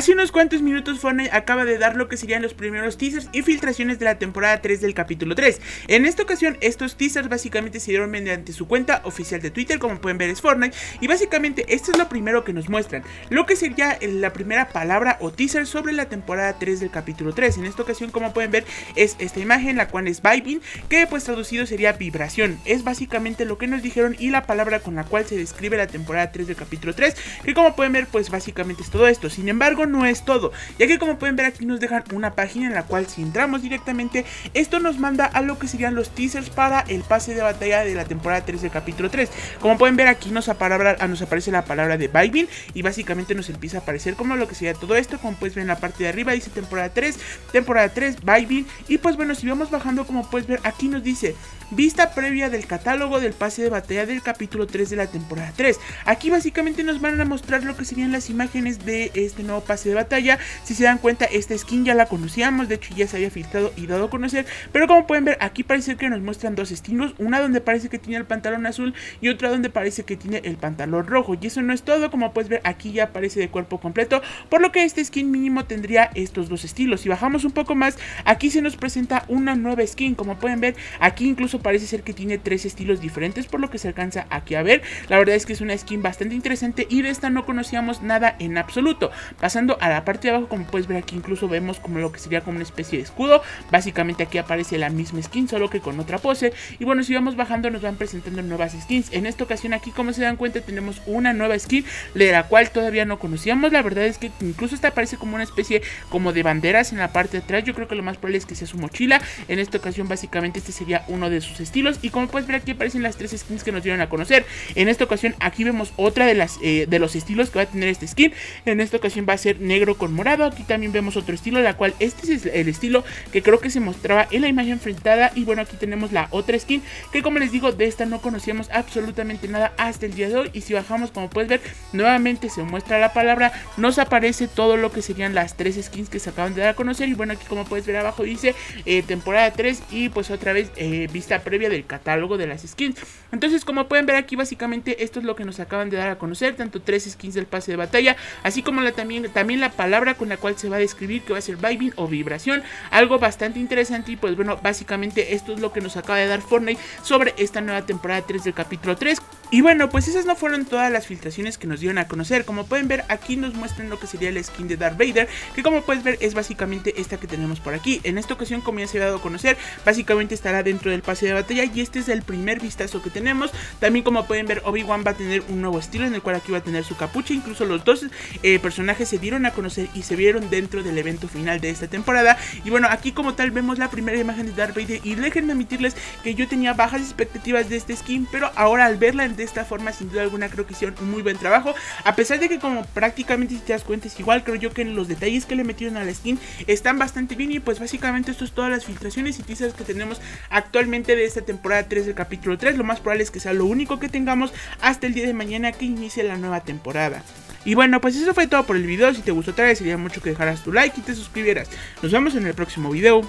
Hace unos cuantos minutos Fortnite acaba de dar lo que serían los primeros teasers y filtraciones de la temporada 3 del capítulo 3. En esta ocasión estos teasers básicamente se dieron mediante su cuenta oficial de Twitter, como pueden ver es Fortnite, y básicamente esto es lo primero que nos muestran, lo que sería la primera palabra o teaser sobre la temporada 3 del capítulo 3. En esta ocasión como pueden ver es esta imagen, la cual es vibing, que pues traducido sería vibración. Es básicamente lo que nos dijeron y la palabra con la cual se describe la temporada 3 del capítulo 3, que como pueden ver pues básicamente es todo esto. Sin embargo no es todo, ya que como pueden ver aquí nos dejan una página en la cual si entramos directamente, esto nos manda a lo que serían los teasers para el pase de batalla de la temporada 3 del capítulo 3. Como pueden ver aquí nos, nos aparece la palabra de Vibing y básicamente nos empieza a aparecer como lo que sería todo esto, como puedes ver en la parte de arriba dice temporada 3, temporada 3, Vibing y pues bueno, si vamos bajando como puedes ver aquí nos dice vista previa del catálogo del pase de batalla del capítulo 3 de la temporada 3. Aquí básicamente nos van a mostrar lo que serían las imágenes de este nuevo pase de batalla. Si se dan cuenta, esta skin ya la conocíamos, de hecho ya se había filtrado y dado a conocer. Pero como pueden ver, aquí parece que nos muestran dos estilos. Una donde parece que tiene el pantalón azul y otra donde parece que tiene el pantalón rojo. Y eso no es todo, como puedes ver, aquí ya aparece de cuerpo completo. Por lo que este skin mínimo tendría estos dos estilos. Si bajamos un poco más, aquí se nos presenta una nueva skin. Como pueden ver, aquí incluso parece ser que tiene tres estilos diferentes, por lo que se alcanza aquí a ver. La verdad es que es una skin bastante interesante y de esta no conocíamos nada en absoluto. Pasando a la parte de abajo, como puedes ver aquí incluso vemos como lo que sería como una especie de escudo. Básicamente aquí aparece la misma skin, solo que con otra pose. Y bueno, si vamos bajando nos van presentando nuevas skins. En esta ocasión aquí, como se dan cuenta, tenemos una nueva skin, de la cual todavía no conocíamos. La verdad es que incluso esta aparece como una especie como de banderas en la parte de atrás. Yo creo que lo más probable es que sea su mochila. En esta ocasión básicamente este sería uno de sus estilos. Y como puedes ver aquí aparecen las tres skins que nos dieron a conocer. En esta ocasión aquí vemos otra de, las, eh, de los estilos que va a tener este skin. En esta ocasión va a ser negro con morado. Aquí también vemos otro estilo, la cual este es el estilo que creo que se mostraba en la imagen enfrentada. Y bueno, aquí tenemos la otra skin, que como les digo, de esta no conocíamos absolutamente nada hasta el día de hoy. Y si bajamos, como puedes ver, nuevamente se muestra la palabra, nos aparece todo lo que serían las tres skins que se acaban de dar a conocer. Y bueno, aquí como puedes ver abajo dice eh, temporada 3 y pues otra vez eh, vista previa del catálogo de las skins. Entonces, como pueden ver aquí, básicamente esto es lo que nos acaban de dar a conocer, tanto tres skins del pase de batalla, así como la, también también la palabra con la cual se va a describir que va a ser vibing o vibración, algo bastante interesante y pues bueno, básicamente esto es lo que nos acaba de dar Fortnite sobre esta nueva temporada 3 del capítulo 3. Y bueno, pues esas no fueron todas las filtraciones que nos dieron a conocer, como pueden ver aquí nos muestran lo que sería la skin de Darth Vader, que como puedes ver es básicamente esta que tenemos por aquí. En esta ocasión, como ya se ha dado a conocer, básicamente estará dentro del pase de batalla y este es el primer vistazo que tenemos. También como pueden ver, Obi-Wan va a tener un nuevo estilo en el cual aquí va a tener su capucha, incluso los dos eh, personajes se dieron a conocer y se vieron dentro del evento final de esta temporada. Y bueno, aquí como tal vemos la primera imagen de Darth Vader y déjenme admitirles que yo tenía bajas expectativas de este skin, pero ahora al verla de esta forma sin duda alguna creo que hicieron un muy buen trabajo. A pesar de que como prácticamente si te das cuenta es igual, creo yo que los detalles que le metieron a la skin están bastante bien y pues básicamente esto es todas las filtraciones y teasers que tenemos actualmente de esta temporada 3 del capítulo 3. Lo más probable es que sea lo único que tengamos hasta el día de mañana que inicie la nueva temporada. Y bueno, pues eso fue todo por el video. Si te gustó, te agradecería mucho que dejaras tu like y te suscribieras. Nos vemos en el próximo video.